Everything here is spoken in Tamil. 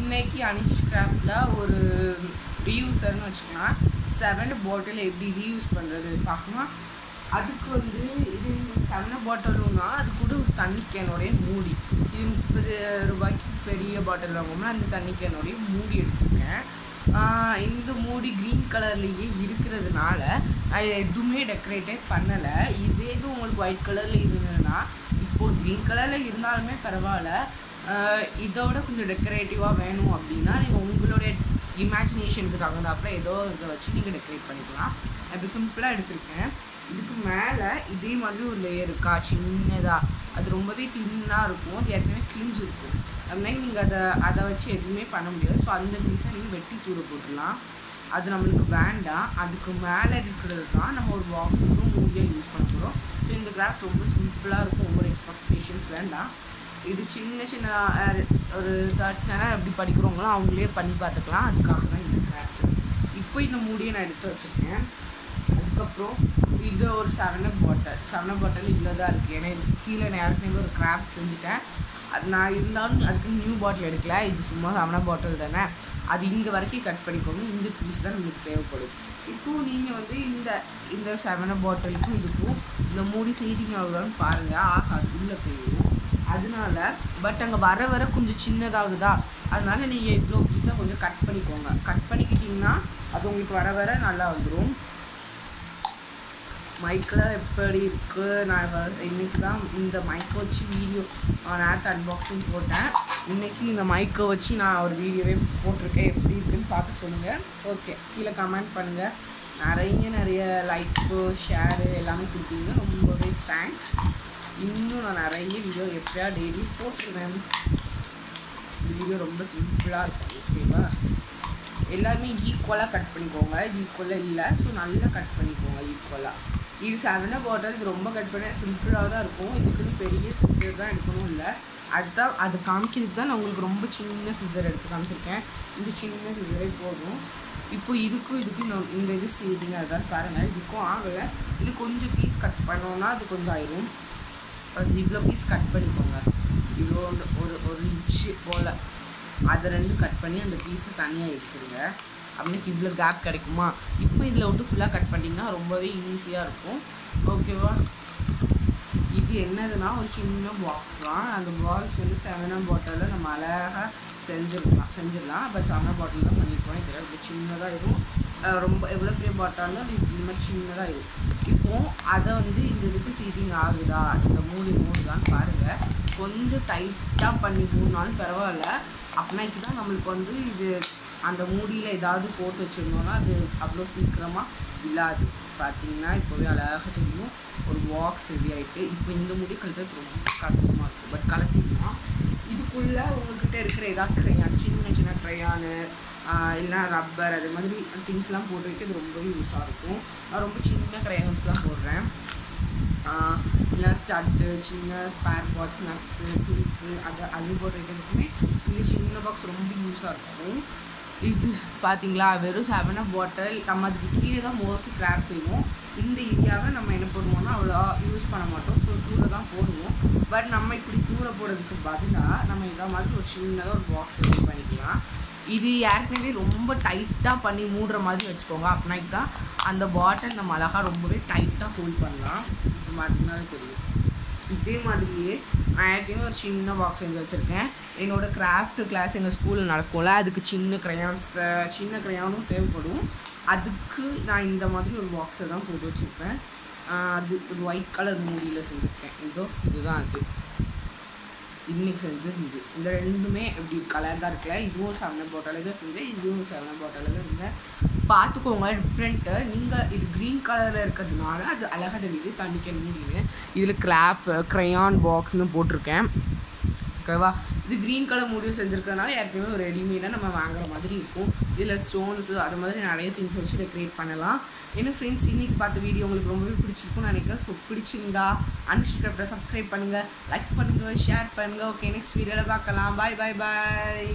இன்னைக்கு அனிஷ் கிராஃப்டில் ஒரு ரீயூசர்னு வச்சுக்கலாம். செவன் பாட்டில் எப்படி ரீயூஸ் பண்ணுறது பார்க்கணும்? அதுக்கு வந்து இது செவன் பாட்டிலும்னா அது கூட ஒரு தண்ணி கேனோடைய மூடி. இது முப்பது ரூபாய்க்கு பெரிய பாட்டில் வாங்குவோம்னா அந்த தண்ணி கேனோடைய மூடி எடுத்துருக்கேன். இந்த மூடி க்ரீன் கலர்லேயே இருக்கிறதுனால எதுவுமே டெக்கரேட்டே பண்ணலை. இதே இது உங்களுக்கு ஒயிட் கலரில் இருந்ததுன்னா இப்போது க்ரீன் கலரில் இருந்தாலுமே பரவாயில்ல. இதோட கொஞ்சம் டெக்கரேட்டிவாக வேணும் அப்படின்னா நீங்கள் உங்களுடைய இமேஜினேஷனுக்கு தகுந்தாப்புல ஏதோ இதை வச்சு நீங்கள் டெக்கரேட் பண்ணிக்கலாம். நான் இப்போ சிம்பிளாக எடுத்திருக்கேன். இதுக்கு மேலே இதே மாதிரி ஒரு லேயர் இருக்கா? சின்னதாக அது ரொம்பவே தின்னாக இருக்கும். அது ஏற்கனவே கிழிஞ்சிருக்கும் அதுமாதிரி நீங்கள் அதை அதை வச்சு எதுவுமே பண்ண முடியாது. ஸோ அந்த பீஸை நீங்கள் வெட்டி தூர போட்டுடலாம். அது நம்மளுக்கு வேண்டாம். அதுக்கு மேலே இருக்கிறது தான் நம்ம ஒரு பாக்ஸுக்கும் மூடியாக யூஸ் பண்ண போகிறோம் ஸோ இந்த கிராஃப்ட் ரொம்ப சிம்பிளாக இருக்கும். ஒவ்வொரு எக்ஸ்பெக்டேஷன்ஸ் வேண்டாம். இது சின்ன சின்ன ஒரு தேர்ட் ஸ்டாண்டர்ட் அப்படி படிக்கிறவங்களும் அவங்களே பண்ணி பார்த்துக்கலாம். அதுக்காக தான் இந்த கிராஃப்ட் இப்போ இந்த மூடியை நான் எடுத்து வச்சுருக்கேன். அதுக்கப்புறம் இது ஒரு செவனப் பாட்டில் செவனப் பாட்டில் இவ்வளோ தான் இருக்குது ஏன்னா இது கீழே நான் ஒரு கிராஃப்ட் செஞ்சுட்டேன். அது நான் இருந்தாலும் அதுக்கு நியூ பாட்டில் எடுக்கல. இது சும்மா செவனப் பாட்டில் தானே. அது இங்கே வரைக்கும் கட் பண்ணிக்கோங்க. இந்த பீஸ் தான் நமக்கு தேவைப்படும். இப்போது நீங்கள் வந்து இந்த இந்த செவனப் பாட்டிலுக்கும் இதுக்கும் இந்த மூடி சீட்டிங் ஆகுதான்னு பாருங்கள் ஆஹா உள்ளே போயிடும் அதனால பட் அங்கே வர வர கொஞ்சம் சின்னதாகுதா? அதனால நீங்கள் இவ்வளோ பீஸாக கொஞ்சம் கட் பண்ணிக்கோங்க. கட் பண்ணிக்கிட்டிங்கன்னா அது உங்களுக்கு வர வர நல்லா வந்துடும் மைக்கில் எப்படி இருக்குது நான் இன்றைக்கி தான் இந்த மைக்கை வச்சு வீடியோ நேற்று அன்பாக்சிங் போட்டேன். இன்னைக்கு இந்த மைக்கை வச்சு நான் ஒரு வீடியோவே போட்டிருக்கேன். எப்படி இருக்குன்னு பார்த்து சொல்லுங்கள் ஓகே கீழே கமெண்ட் பண்ணுங்கள் நிறைய நிறைய லைக்கு ஷேரு எல்லாமே கொடுத்தீங்க. ரொம்பவே தேங்க்ஸ் இன்னும் நான் நிறைய வீடியோ எப்படியா டெய்லி போட்டுருவேன். இந்த வீடியோ ரொம்ப சிம்பிளாக இருக்கும் ஓகேவா எல்லாமே ஈக்குவலாக கட் பண்ணிக்கோங்க. ஈக்குவலாக இல்லை ஸோ நல்லா கட் பண்ணிக்கோங்க ஈக்குவலாக இது செவனை போட்டால் இது ரொம்ப கட் பண்ண சிம்பிளாக தான் இருக்கும். இதுக்குன்னு பெரிய சிசர் தான் எடுக்கணும் இல்லை. அதுதான் அது காமிக்கிறதுக்கு தான் நான் உங்களுக்கு ரொம்ப சின்ன சிசர் எடுத்து காமிச்சிருக்கேன். இந்த சின்ன சிசரே போதும். இப்போ இதுக்கும் இதுக்கும் நான் இந்த இது சீட்டிங் அதான் பாருங்கள் இதுக்கும் ஆகலை. இது கொஞ்சம் பீஸ் கட் பண்ணோன்னா அது கொஞ்சம் ஆயிடும் ஃபஸ்ட் இவ்வளோ பீஸ் கட் பண்ணிக்கோங்க. இவ்வளோ ஒரு ஒரு ஒரு இன்ச்சு போல். அதை ரெண்டு கட் பண்ணி அந்த பீஸை தனியாக எடுத்துருங்க அப்படின்னு இவ்வளோ கேப் கிடைக்குமா? இப்போ இதில் விட்டு ஃபுல்லாக கட் பண்ணிங்கன்னா ரொம்பவே ஈஸியாக இருக்கும். ஓகேவா இது என்னதுன்னா ஒரு சின்ன பாக்ஸ் தான் அந்த பாக்ஸ் வந்து செவனா பாட்டிலில் நம்ம அழகாக செஞ்சிடலாம். செஞ்சிடலாம். பட் செவனா பாட்டில் தான் பண்ணியிருக்கோம் இதில் சின்னதாக இருக்கும் ரொம்ப எவ்வளோ பெரிய பாட்டாலும் அது இந்த மாதிரி சின்னதாக இருக்கும் இப்போ அதை வந்து இந்த இதுக்கு சீட்டிங் ஆகுதா? இந்த மூடி மூடுதான்னு பாருங்கள் கொஞ்சம் டைட்டாக பண்ணி மூணுனாலும் பரவாயில்ல. அப்படின்னாக்கி தான் நம்மளுக்கு வந்து இது அந்த மூடியில் ஏதாவது போட்டு வச்சுருந்தோம்னா அது அவ்வளோ சீக்கிரமாக இல்லாது. பார்த்தீங்கன்னா இப்போவே அழகாக தெரியும். ஒரு வாக்ஸ் ரெடி ஆகிட்டு இப்போ இந்த முடி கழுத்துறது ரொம்ப கஷ்டமாக இருக்கும் பட் கலத்திக்கலாம் ஃபுல்லாக உங்கள்கிட்ட இருக்கிற ஏதாவது க்ரையான் சின்ன சின்ன க்ரையானு இல்லைனா ரப்பர் அது மாதிரி திங்ஸ்லாம் போட்டு வைக்கிறது ரொம்பவே யூஸாக இருக்கும். நான் ரொம்ப சின்ன க்ரையான்ஸ் தான் போடுறேன். இல்லை ஸ்டட்டு சின்ன ஸ்பேர் பாக்ஸ் நட்ஸு பில்ஸு அது அது போட்டு வைக்கிறதுக்குமே இது சின்ன பாக்ஸ் ரொம்ப யூஸாக இருக்கும். இது பார்த்தீங்களா வெறும் செவன் பாட்டில் நம்ம அதுக்கு கீழே தான் மோஸ்ட்லி கிராப் செய்வோம். இந்த ஏரியாவை நம்ம என்ன பண்ணுவோம்னா அவ்வளோ யூஸ் பண்ண மாட்டோம். ஸோ தூர தான் போடுவோம். பட் நம்ம இப்படி தூர போடுறதுக்கு பதிலாக நம்ம இதை மாதிரி ஒரு சின்னதாக ஒரு பாக்ஸ் ரெடி பண்ணிக்கலாம். இது ஏற்கனவே ரொம்ப டைட்டாக பண்ணி மூடுற மாதிரி வச்சுக்கோங்க. அப்படின்னா தான் அந்த பாட்டில் நம்ம அழகாக ரொம்பவே டைட்டாக ஹோல்ட் பண்ணலாம். இது மாதிரி தெரியும். இதே மாதிரியே நான் ஏற்கனவே ஒரு சின்ன பாக்ஸ் செஞ்சு வச்சுருக்கேன். என்னோடய கிராஃப்ட் கிளாஸ் எங்கள் ஸ்கூலில் நடக்கும்ல அதுக்கு சின்ன க்ரையான்ஸ் சின்ன க்ரையானும் தேவைப்படும். அதுக்கு நான் இந்த மாதிரி ஒரு பாக்ஸை தான் போட்டு வச்சுருப்பேன். அது ஒரு ஒயிட் கலர் மூடியில் செஞ்சுருக்கேன். இதோ இதுதான் அது. இன்றைக்கி செஞ்சது இது. இந்த ரெண்டுமே இப்படி கலர் தான் இருக்கல இதுவும் செவன் போட்டாலே தான் செஞ்சேன் இதுவும் செவன் போட்டாலே தான் இருந்தேன். பார்த்துக்கோங்க டிஃப்ரெண்ட்டு நீங்கள் இது க்ரீன் கலரில் இருக்கிறதுனால அது அழகாக தெரியுது தண்ணிக்க முடியுது இதில் கிளாஃப் க்ரையான் பாக்ஸ்னு போட்டிருக்கேன். ஓகேவா இது க்ரீன் கலர் முடிவு செஞ்சுருக்கனால ஏற்கனவே ஒரு ரெடிமேடாக நம்ம வாங்குற மாதிரி இருக்கும். இதில் ஸ்டோன்ஸு அது மாதிரி நிறைய திங்ஸ் வச்சு டெக்கரேட் பண்ணலாம். என்ன ஃப்ரெண்ட்ஸ் இன்றைக்கி பார்த்த வீடியோ உங்களுக்கு ரொம்பவே பிடிச்சிருக்கும்னு நினைக்கிறேன். ஸோ பிடிச்சிருந்தா அன்சப்ஸ்கிரைப்டை சப்ஸ்கிரைப் பண்ணுங்கள் லைக் பண்ணுங்கள் ஷேர் பண்ணுங்கள் ஓகே நெக்ஸ்ட் வீடியோவில் பார்க்கலாம். பாய் பாய் பாய்